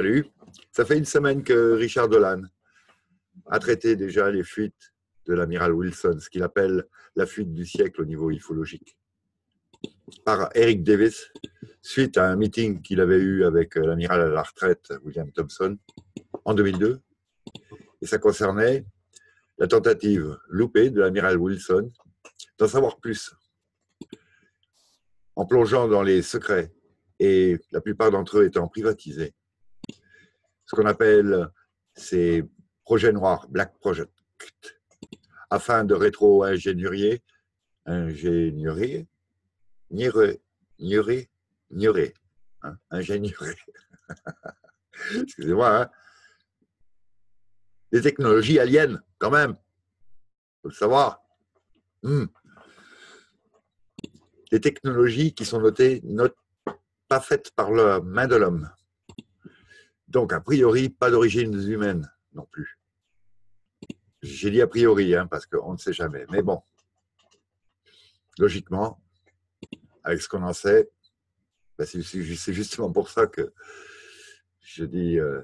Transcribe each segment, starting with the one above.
Salut. Ça fait une semaine que Richard Dolan a traité déjà les fuites de l'amiral Wilson, ce qu'il appelle la fuite du siècle au niveau ufologique, par Eric Davis, suite à un meeting qu'il avait eu avec l'amiral à la retraite, William Thompson, en 2002. Et ça concernait la tentative loupée de l'amiral Wilson d'en savoir plus en plongeant dans les secrets et la plupart d'entre eux étant privatisés ce qu'on appelle ces projets noirs, Black Project, afin de rétro-ingénierier, ingénierie, ingénierie, ingénierie, ingénierie, hein, ingénierie. Excusez-moi, hein. Des technologies aliens, quand même. Faut le savoir. Hmm. Des technologies qui sont notées, pas faites par la main de l'homme. Donc, a priori, pas d'origine humaine non plus. J'ai dit a priori, hein, parce qu'on ne sait jamais. Mais bon, logiquement, avec ce qu'on en sait, ben, c'est justement pour ça que je dis euh,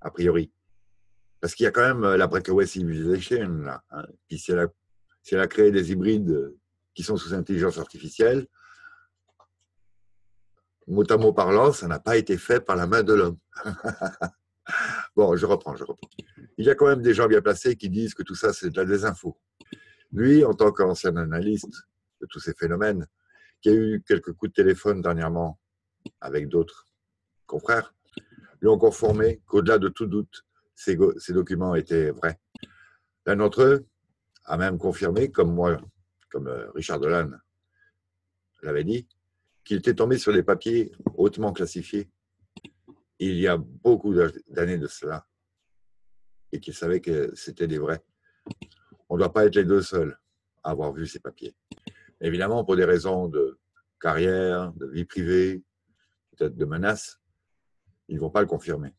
a priori. Parce qu'il y a quand même la breakaway civilization, là. Hein. Puis si elle, a, si des hybrides qui sont sous intelligence artificielle, mot à mot parlant, ça n'a pas été fait par la main de l'homme. bon, je reprends, je reprends. Il y a quand même des gens bien placés qui disent que tout ça, c'est de la désinfo. Lui, en tant qu'ancien analyste de tous ces phénomènes, qui a eu quelques coups de téléphone dernièrement avec d'autres confrères, lui ont conformé qu'au-delà de tout doute, ces, ces documents étaient vrais. L'un d'entre eux a même confirmé, comme moi, comme euh, Richard Dolan l'avait dit, qu'il était tombé sur des papiers hautement classifiés il y a beaucoup d'années de cela et qu'il savait que c'était des vrais. On ne doit pas être les deux seuls à avoir vu ces papiers. Évidemment, pour des raisons de carrière, de vie privée, peut-être de menaces, ils ne vont pas le confirmer.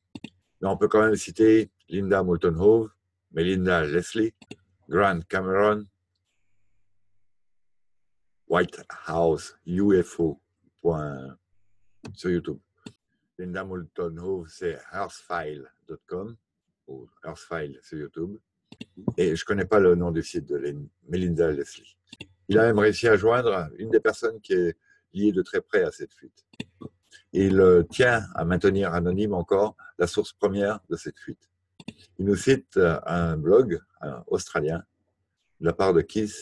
Mais on peut quand même citer Linda Moulton Hove, Melinda Leslie, Grant Cameron, White House UFO sur YouTube. Linda Moulton Hove, c'est earthfile.com ou earthfile sur YouTube. Et je ne connais pas le nom du site de Melinda Leslie. Il a même réussi à joindre une des personnes qui est liée de très près à cette fuite. Il tient à maintenir anonyme encore la source première de cette fuite. Il nous cite un blog australien de la part de Keith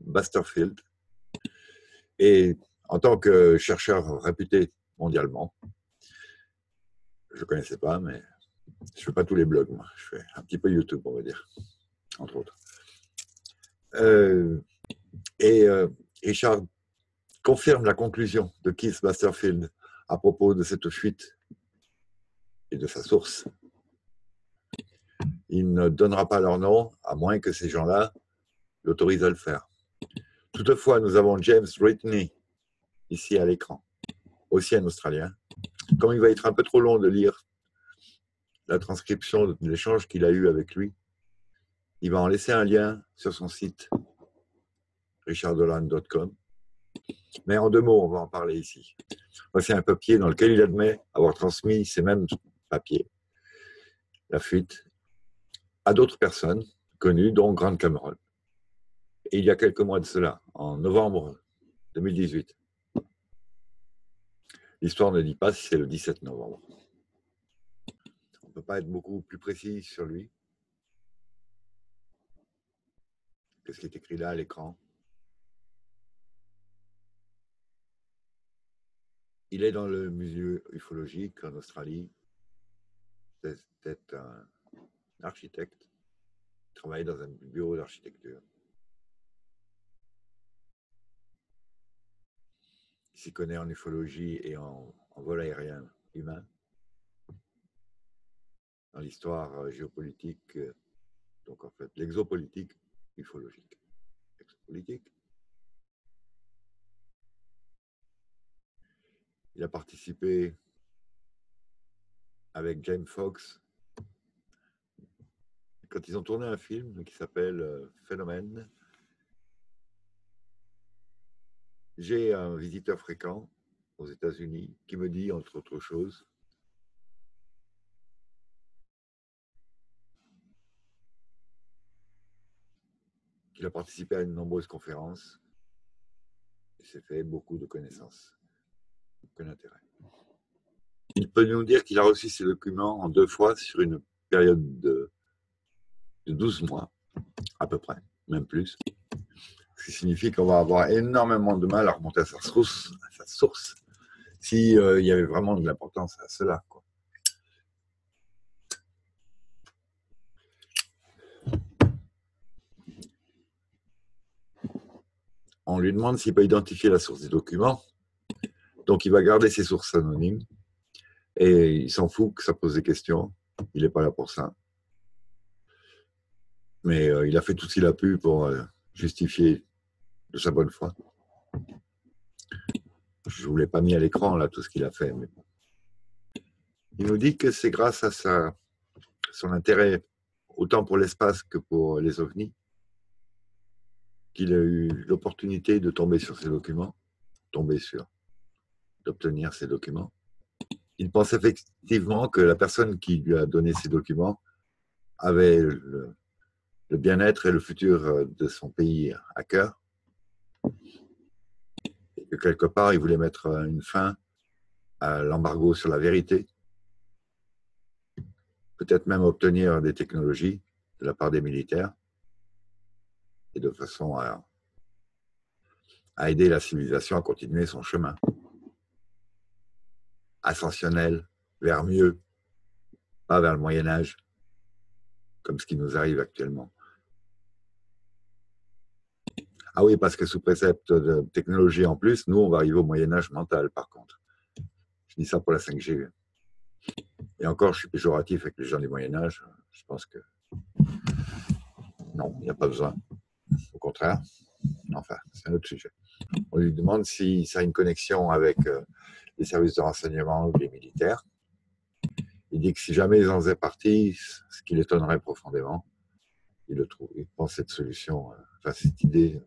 Basterfield. Et en tant que chercheur réputé mondialement. Je ne connaissais pas, mais je ne fais pas tous les blogs, moi. Je fais un petit peu YouTube, on va dire, entre autres. Euh, et euh, Richard confirme la conclusion de Keith Basterfield à propos de cette fuite et de sa source. Il ne donnera pas leur nom, à moins que ces gens-là l'autorisent à le faire. Toutefois, nous avons James Whitney, ici à l'écran, aussi un Australien. Comme il va être un peu trop long de lire la transcription de l'échange qu'il a eu avec lui, il va en laisser un lien sur son site richardolan.com. Mais en deux mots, on va en parler ici. Voici un papier dans lequel il admet avoir transmis ces mêmes papiers, la fuite, à d'autres personnes connues, dont Grant Cameron. Il y a quelques mois de cela, en novembre 2018. L'histoire ne dit pas si c'est le 17 novembre. On ne peut pas être beaucoup plus précis sur lui. Qu'est-ce qui est écrit là à l'écran? Il est dans le milieu ufologique en Australie. C'est un architecte. Il travaille dans un bureau d'architecture. S'y connaît en ufologie et en, vol aérien humain, dans l'histoire euh, géopolitique, euh, donc en fait l'exopolitique ufologique. Exopolitique. Il a participé avec James Fox quand ils ont tourné un film qui s'appelle euh, Phénomène, J'ai un visiteur fréquent aux États-Unis qui me dit, entre autres choses, qu'il a participé à de nombreuses conférences et s'est fait beaucoup de connaissances. Aucun intérêt. Il peut nous dire qu'il a reçu ses documents en deux fois sur une période de 12 mois, à peu près, même plus. Qui signifie qu'on va avoir énormément de mal à remonter à sa source, à sa source s'il euh, y avait vraiment de l'importance à cela. On lui demande s'il peut identifier la source des documents. Donc, il va garder ses sources anonymes et il s'en fout que ça pose des questions. Il n'est pas là pour ça. Mais euh, il a fait tout ce qu'il a pu pour euh, justifier de sa bonne foi. Je ne vous l'ai pas mis à l'écran, là, tout ce qu'il a fait. Mais Il nous dit que c'est grâce à son intérêt, autant pour l'espace que pour les ovnis, qu'il a eu l'opportunité de tomber sur ces documents, tomber sur, d'obtenir ces documents. Il pense effectivement que la personne qui lui a donné ces documents avait le bien-être et le futur de son pays à cœur que quelque part, il voulait mettre une fin à l'embargo sur la vérité, peut-être même obtenir des technologies de la part des militaires, et de façon à, à aider la civilisation à continuer son chemin. Ascensionnel vers mieux, pas vers le Moyen Âge, comme ce qui nous arrive actuellement. Ah oui, parce que sous précepte de technologie en plus, nous, on va arriver au Moyen-Âge mental, par contre. Je dis ça pour la 5G. Et encore, je suis péjoratif avec les gens du Moyen-Âge. Je pense que non, il n'y a pas besoin. Au contraire. Enfin, c'est un autre sujet. On lui demande si ça a une connexion avec euh, les services de renseignement ou les militaires. Il dit que si jamais ils en faisaient partie, ce qui l'étonnerait profondément, il le trouve. Il pense cette solution, euh, enfin cette idée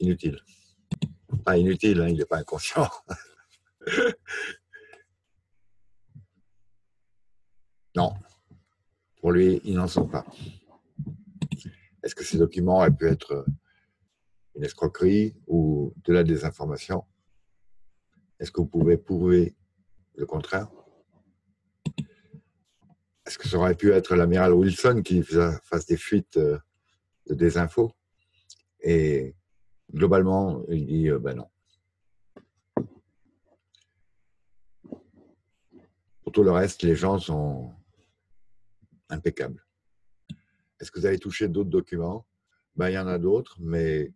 inutile. Pas inutile, hein, il n'est pas inconscient. non, pour lui, ils n'en sont pas. Est-ce que ces documents auraient pu être une escroquerie ou de la désinformation? Est-ce que vous pouvez prouver le contraire? Est-ce que ça aurait pu être l'amiral Wilson qui fasse des fuites euh, de désinfos globalement, il dit euh, ben non. Pour tout le reste, les gens sont impeccables. Est-ce que vous avez touché d'autres documents? Ben, Il y en a d'autres, mais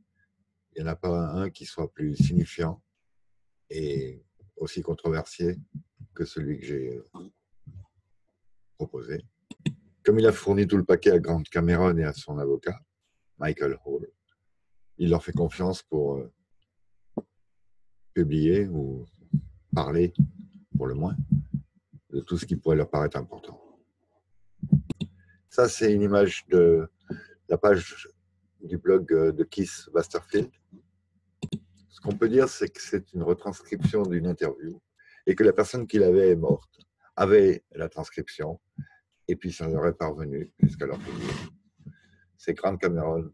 il n'y en a pas un qui soit plus signifiant et aussi controversé que celui que j'ai proposé. Comme il a fourni tout le paquet à Grant Cameron et à son avocat, Michael Hall, il leur fait confiance pour euh, publier ou parler, pour le moins, de tout ce qui pourrait leur paraître important. Ça, c'est une image de la page du blog euh, de Keith Westerfield. Ce qu'on peut dire, c'est que c'est une retranscription d'une interview et que la personne qui l'avait est morte, avait la transcription, et puis ça leur est parvenu jusqu'à leur C'est Grant Cameron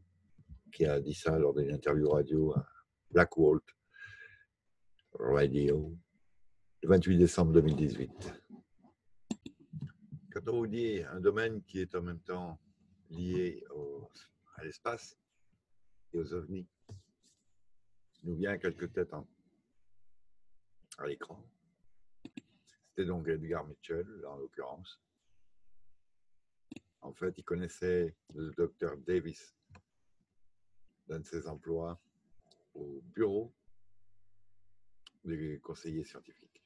qui a dit ça lors d'une interview radio à Black Walt Radio, le 28 décembre 2018. Quand on vous dit un domaine qui est en même temps lié à l'espace et aux ovnis, nous vient quelques têtes à l'écran. C'était donc Edgar Mitchell, en l'occurrence. En fait, il connaissait le docteur Davis d'un de ses emplois au bureau des conseillers scientifiques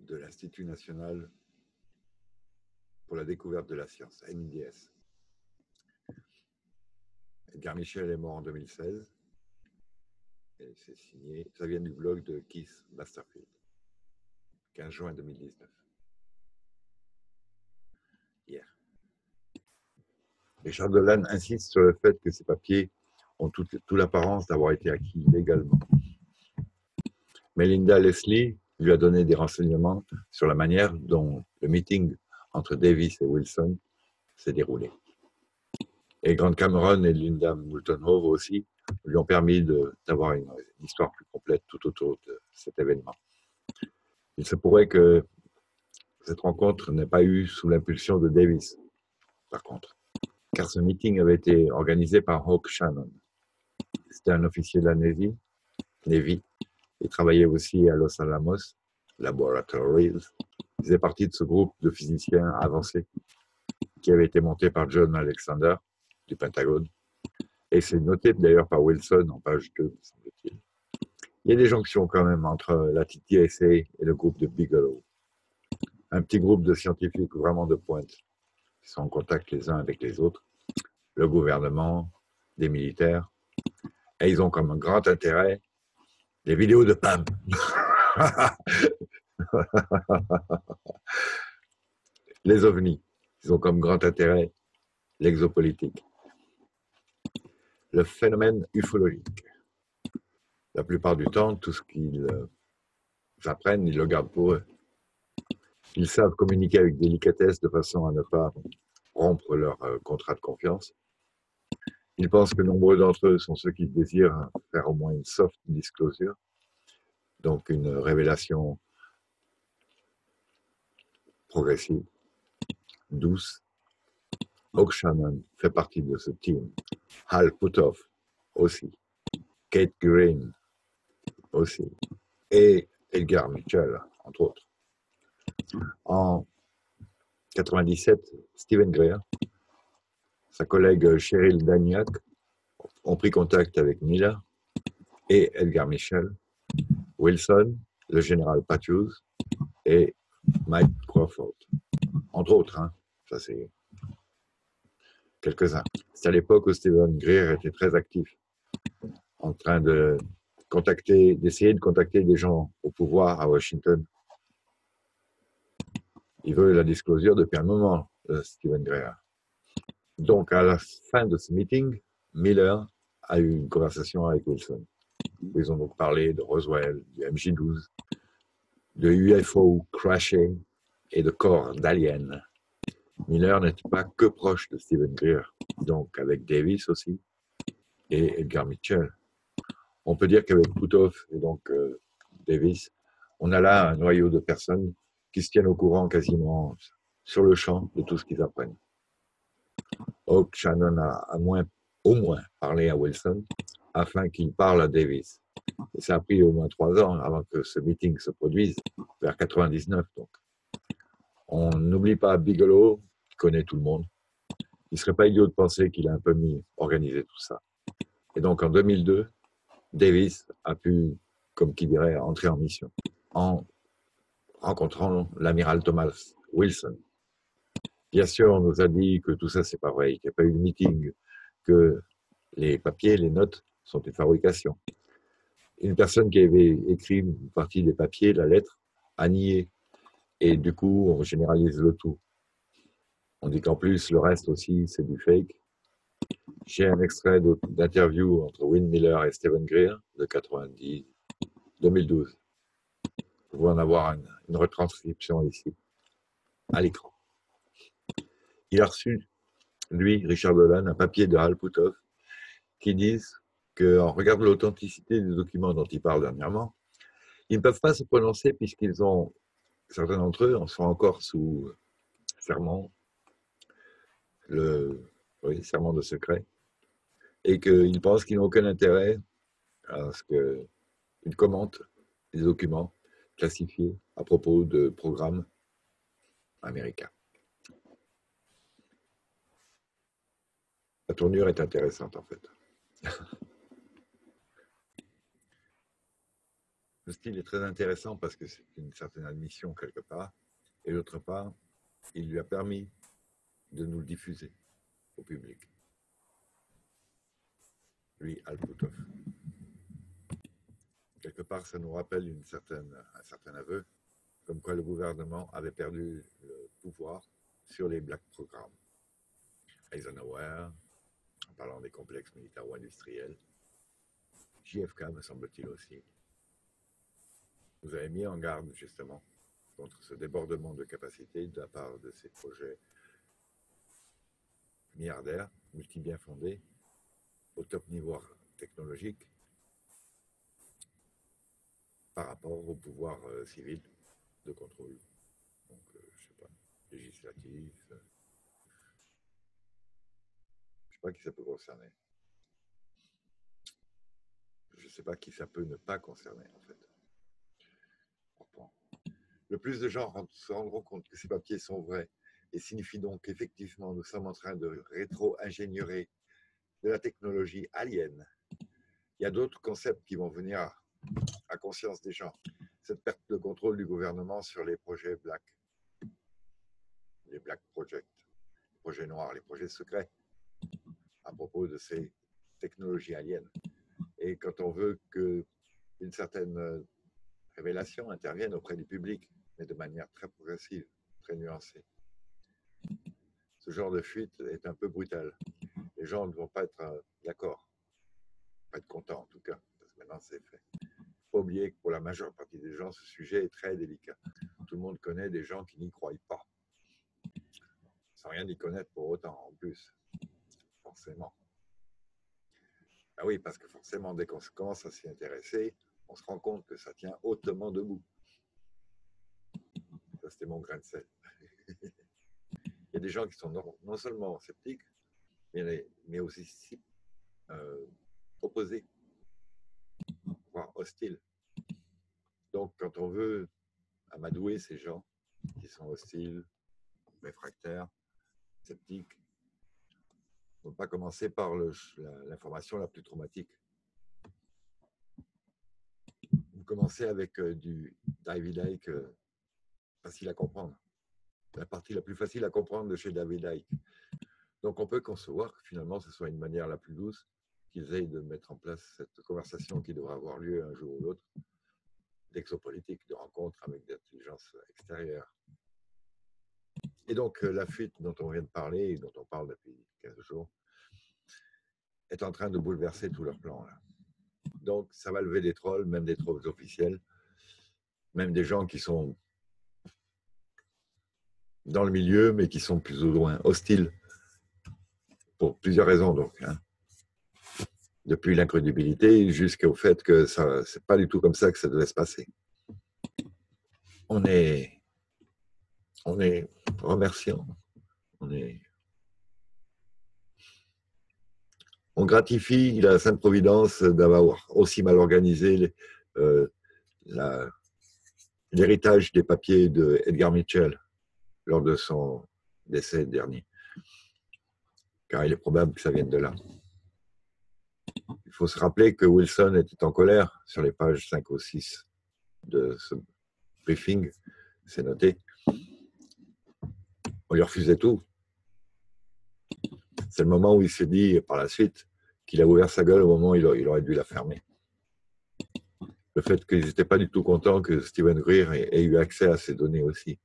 de l'Institut national pour la découverte de la science, NIDS. Edgar Michel est mort en 2016 et c'est signé, ça vient du blog de Keith Masterfield, 15 juin 2019. Et Charles Delanne insiste sur le fait que ces papiers ont toute, l'apparence d'avoir été acquis légalement. Melinda Leslie lui a donné des renseignements sur la manière dont le meeting entre Davis et Wilson s'est déroulé. Et Grant Cameron et Linda Moulton Hove aussi lui ont permis d'avoir une, histoire plus complète tout autour de cet événement. Il se pourrait que cette rencontre n'ait pas eu sous l'impulsion de Davis, par contre, car ce meeting avait été organisé par Hawk Shannon. C'était un officier de la Navy, Navy il travaillait aussi à Los Alamos Laboratories. Il faisait partie de ce groupe de physiciens avancés qui avait été monté par John Alexander du Pentagone. Et c'est noté d'ailleurs par Wilson en page 2, semble-t-il. Il y a des jonctions quand même entre la TTSA et le groupe de Bigelow. Un petit groupe de scientifiques vraiment de pointe qui sont en contact les uns avec les autres. Le gouvernement, des militaires. Et ils ont comme un grand intérêt les vidéos de Pam. les ovnis, ils ont comme grand intérêt l'exopolitique. Le phénomène ufologique. La plupart du temps, tout ce qu'ils euh, apprennent, ils le gardent pour eux. Ils savent communiquer avec délicatesse de façon à ne pas rompre leur euh, contrat de confiance. Ils pensent que nombreux d'entre eux sont ceux qui désirent faire au moins une soft disclosure, donc une révélation progressive, douce. Oak Shannon fait partie de ce team. Hal Puthoff aussi. Kate Green aussi. Et Edgar Mitchell, entre autres. En 97, Stephen Greer sa collègue Cheryl Dagnac ont pris contact avec Miller et Edgar Michel, Wilson, le général Patthews et Mike Crawford. Entre autres, hein. ça c'est quelques-uns. C'est à l'époque où Stephen Greer était très actif, en train de contacter, d'essayer de contacter des gens au pouvoir à Washington. Il veut la disclosure depuis un moment, euh, Stephen Greer. Donc, à la fin de ce meeting, Miller a eu une conversation avec Wilson. Ils ont donc parlé de Roswell, du MJ-12, de UFO crashé et de corps d'aliens. Miller n'était pas que proche de Stephen Greer, donc avec Davis aussi et Edgar Mitchell. On peut dire qu'avec Puthoff et donc euh, Davis, on a là un noyau de personnes qui se tiennent au courant quasiment sur le champ de tout ce qu'ils apprennent. Oak Shannon a, au moins parlé à Wilson afin qu'il parle à Davis. Et ça a pris au moins trois ans avant que ce meeting se produise, vers 99 donc. On n'oublie pas Bigelow, qui connaît tout le monde. Il ne serait pas idiot de penser qu'il a un peu mis, organisé tout ça. Et donc en 2002, Davis a pu, comme qui dirait, entrer en mission en rencontrant l'amiral Thomas Wilson, Bien sûr, on nous a dit que tout ça, c'est pas vrai, qu'il n'y a pas eu de meeting, que les papiers, les notes sont une fabrication. Une personne qui avait écrit une partie des papiers, la lettre, a nié. Et du coup, on généralise le tout. On dit qu'en plus, le reste aussi, c'est du fake. J'ai un extrait d'interview entre Win Miller et Stephen Greer de 90, 2012. Vous pouvez en avoir une retranscription ici, à l'écran. Il a reçu, lui, Richard Dolan, un papier de Hal Puthoff qui disent qu'en regardant l'authenticité des documents dont il parle dernièrement, ils ne peuvent pas se prononcer puisqu'ils ont, certains d'entre eux en sont encore sous serment, le serment de secret, et qu'ils pensent qu'ils n'ont aucun intérêt à ce qu'ils commentent des documents classifiés à propos de programmes américains. La tournure est intéressante en fait. Le style est très intéressant parce que c'est une certaine admission quelque part, et d'autre part, il lui a permis de nous le diffuser au public. Lui, Alputov. Quelque part, ça nous rappelle un certain aveu, comme quoi le gouvernement avait perdu le pouvoir sur les black programmes. Eisenhower, parlant des complexes militaires ou industriels. JFK, me semble-t-il aussi, vous avez mis en garde, justement, contre ce débordement de capacité de la part de ces projets milliardaires, multi-bien fondés, au top niveau technologique, par rapport au pouvoir euh, civil de contrôle. Donc, euh, je sais pas, législatif. Euh, sais pas qui ça peut concerner. Je ne sais pas qui ça peut ne pas concerner, en fait. Le plus de gens se rendront compte que ces papiers sont vrais et signifient donc qu'effectivement nous sommes en train de rétro-ingénierer de la technologie alien. Il y a d'autres concepts qui vont venir à conscience des gens. Cette perte de contrôle du gouvernement sur les projets Black, les Black Projects, les projets noirs, les projets secrets, à propos de ces technologies aliens. Et quand on veut qu'une certaine révélation intervienne auprès du public, mais de manière très progressive, très nuancée. Ce genre de fuite est un peu brutal. Les gens ne vont pas être euh, d'accord, pas être contents en tout cas, parce que maintenant c'est fait. Il faut oublier que pour la majeure partie des gens, ce sujet est très délicat. Tout le monde connaît des gens qui n'y croient pas, sans rien y connaître pour autant en plus, Ah oui, parce que forcément, dès qu'on commence à s'y intéresser, on se rend compte que ça tient hautement debout c'était mon grain de sel. il y a des gens qui sont non, seulement sceptiques, mais, aussi euh, opposés, voire hostiles. Donc, quand on veut amadouer ces gens qui sont hostiles, réfractaires, sceptiques, ne pas commencer par l'information la, plus traumatique. Vous commencez avec euh, du David Icke, euh, facile à comprendre. La partie la plus facile à comprendre de chez David Icke. Donc on peut concevoir que finalement ce soit une manière la plus douce qu'ils aient de mettre en place cette conversation qui devra avoir lieu un jour ou l'autre d'exopolitique, de rencontre avec des intelligences extérieures. Et donc la fuite dont on vient de parler, dont on parle depuis 15 jours, en train de bouleverser tous leurs plans. Donc ça va lever des trolls, même des trolls officiels, même des gens qui sont dans le milieu, mais qui sont plus ou moins hostiles, pour plusieurs raisons donc. Hein. Depuis l'incrédulité jusqu'au fait que ce n'est pas du tout comme ça que ça devait se passer. On est, on est remerciant, on est on gratifie la Sainte Providence d'avoir aussi mal organisé euh, l'héritage des papiers de Edgar Mitchell lors de son décès dernier. Car il est probable que ça vienne de là. Il faut se rappeler que Wilson était en colère sur les pages 5 ou 6 de ce briefing, c'est noté. On lui refusait tout. C'est le moment où il s'est dit par la suite qu'il a ouvert sa gueule au moment où il aurait dû la fermer. Le fait qu'ils n'étaient pas du tout contents que Stephen Greer ait eu accès à ces données aussi.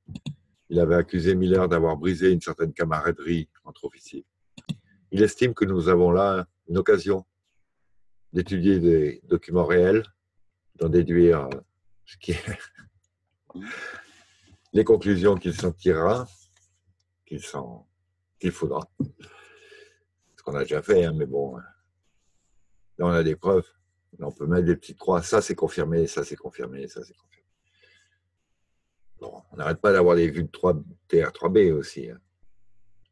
Il avait accusé Miller d'avoir brisé une certaine camaraderie entre officiers. Il estime que nous avons là une occasion d'étudier des documents réels, d'en déduire ce qui les conclusions qu'il s'en tirera, qu'il qu'il faudra. Ce qu'on a déjà fait, hein, mais bon, là on a des preuves. on peut mettre des petites croix. Ça, c'est confirmé, ça, c'est confirmé, ça, c'est confirmé on n'arrête pas d'avoir des vues de 3, TR3B aussi. Hein.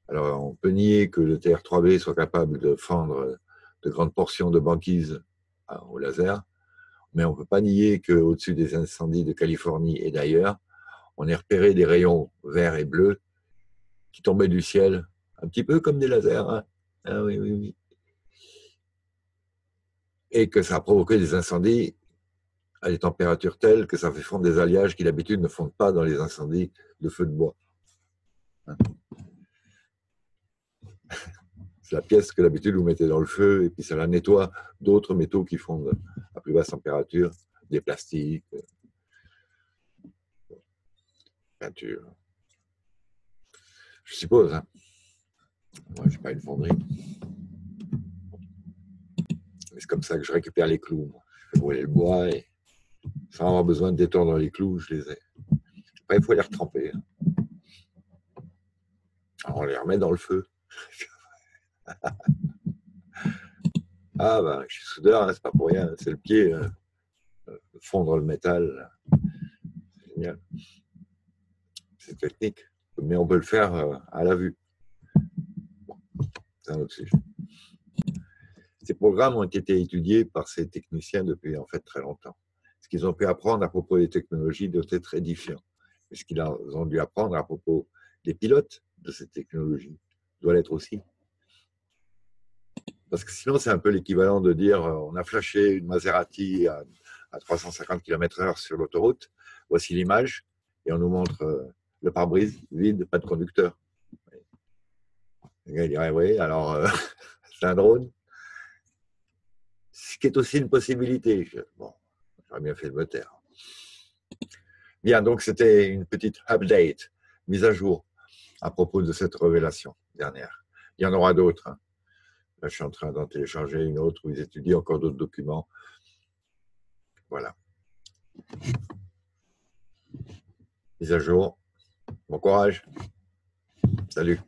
Alors, on peut nier que le TR3B soit capable de fendre de grandes portions de banquise au laser, mais on ne peut pas nier qu'au-dessus des incendies de Californie et d'ailleurs, on ait repéré des rayons verts et bleus qui tombaient du ciel, un petit peu comme des lasers. Hein. Ah oui, oui, oui. Et que ça a provoqué des incendies à des températures telles que ça fait fondre des alliages qui d'habitude ne fondent pas dans les incendies de feu de bois. Hein. C'est la pièce que d'habitude vous mettez dans le feu et puis ça la nettoie d'autres métaux qui fondent à plus basse température, des plastiques, peinture. Je suppose. Hein. Moi, je suis pas une fonderie. C'est comme ça que je récupère les clous. Je fais brûler le bois et sans avoir besoin de détendre les clous, je les ai. Après, il faut les retremper. Alors, on les remet dans le feu. ah, ben, je suis soudeur, hein, c'est pas pour rien, c'est le pied. Hein. Fondre le métal, c'est génial. C'est technique, mais on peut le faire euh, à la vue. c'est un autre sujet. Ces programmes ont été étudiés par ces techniciens depuis en fait très longtemps. Ce qu'ils ont pu apprendre à propos des technologies doit être édifiant. Et ce qu'ils ont dû apprendre à propos des pilotes de ces technologies doit l'être aussi. Parce que sinon, c'est un peu l'équivalent de dire euh, on a flashé une Maserati à, 350 km/h sur l'autoroute, voici l'image, et on nous montre euh, le pare-brise vide, pas de conducteur. Le gars dirait oui, alors euh, c'est un drone ce qui est aussi une possibilité. Bon, j'aurais bien fait de me taire. Bien, donc c'était une petite update, mise à jour à propos de cette révélation dernière. Il y en aura d'autres. Hein. Là, je suis en train d'en télécharger une autre où ils étudient encore d'autres documents. Voilà. Mise à jour. Bon courage. Salut.